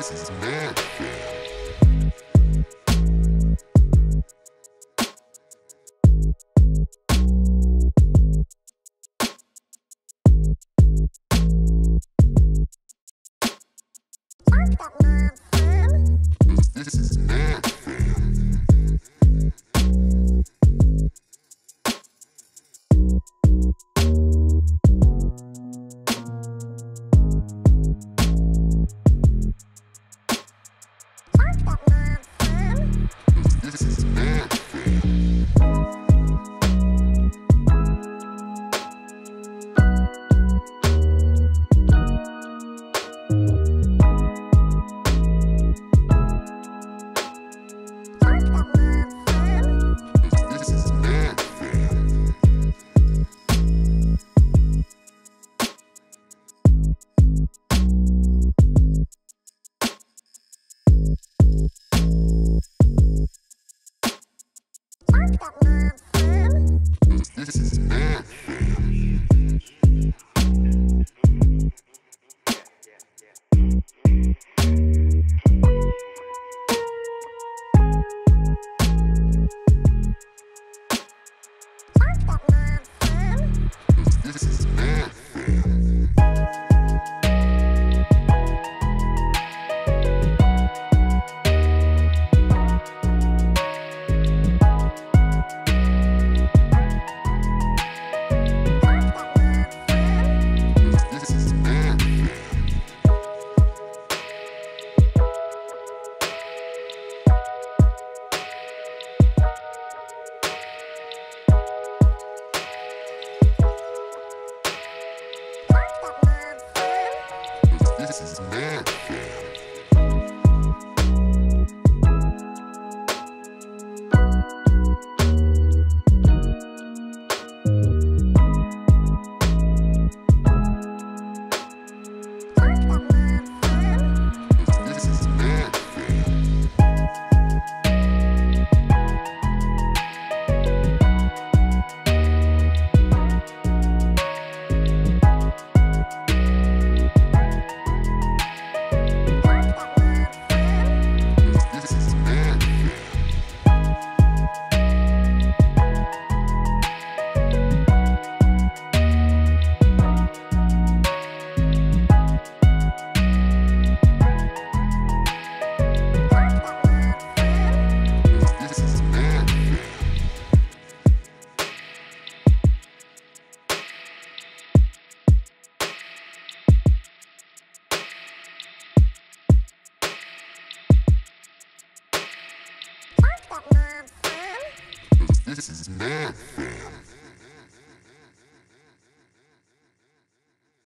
This is mad fair. This is mad. This is mad fam.